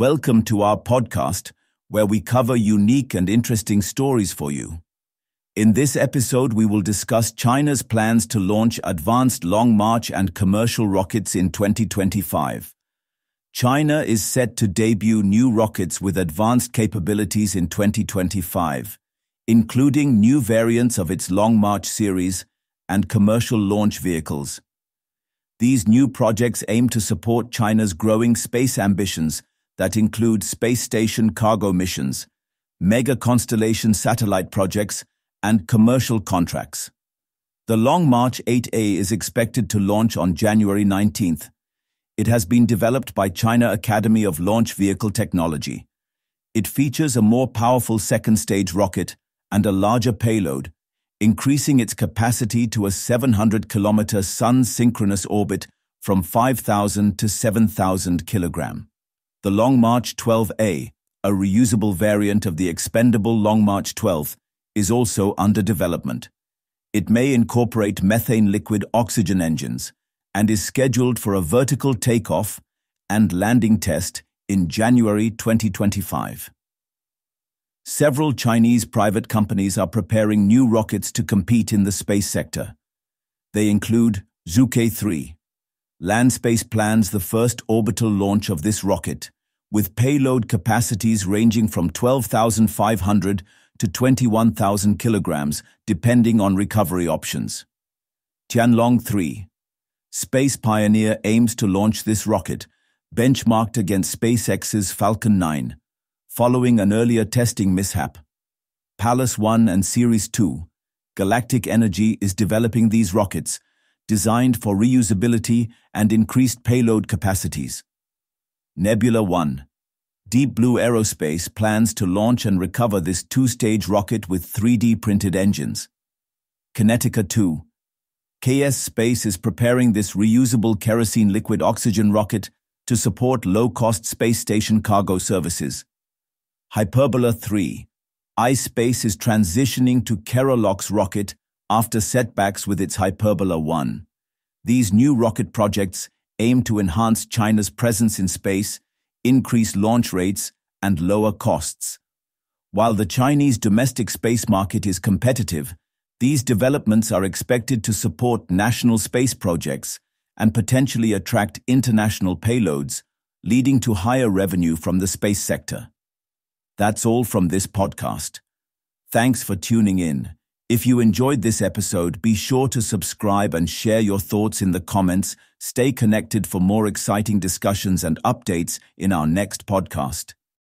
Welcome to our podcast, where we cover unique and interesting stories for you. In this episode, we will discuss China's plans to launch advanced Long March and commercial rockets in 2025. China is set to debut new rockets with advanced capabilities in 2025, including new variants of its Long March series and commercial launch vehicles. These new projects aim to support China's growing space ambitions that include space station cargo missions, mega constellation satellite projects, and commercial contracts. The Long March 8A is expected to launch on January 19th. It has been developed by China Academy of Launch Vehicle Technology. It features a more powerful second stage rocket and a larger payload, increasing its capacity to a 700 kilometer sun synchronous orbit from 5,000 to 7,000 kilogram. The Long March 12A, a reusable variant of the expendable Long March 12, is also under development. It may incorporate methane liquid oxygen engines and is scheduled for a vertical takeoff and landing test in January 2025. Several Chinese private companies are preparing new rockets to compete in the space sector. They include Zhuque 3. Landspace plans the first orbital launch of this rocket, with payload capacities ranging from 12,500 to 21,000 kilograms, depending on recovery options. Tianlong 3. Space Pioneer aims to launch this rocket, benchmarked against SpaceX's Falcon 9, following an earlier testing mishap. Pallas 1 and Ceres 2. Galactic Energy is developing these rockets, designed for reusability and increased payload capacities. Nebula 1. Deep Blue Aerospace plans to launch and recover this two-stage rocket with 3D printed engines. Kinetica 2. CAS Space is preparing this reusable kerosene liquid oxygen rocket to support low-cost space station cargo services. Hyperbola 3. iSpace is transitioning to Kerolox rocket after setbacks with its Hyperbola 1. These new rocket projects aim to enhance China's presence in space, increase launch rates, and lower costs. While the Chinese domestic space market is competitive, these developments are expected to support national space projects and potentially attract international payloads, leading to higher revenue from the space sector. That's all from this podcast. Thanks for tuning in. If you enjoyed this episode, be sure to subscribe and share your thoughts in the comments. Stay connected for more exciting discussions and updates in our next podcast.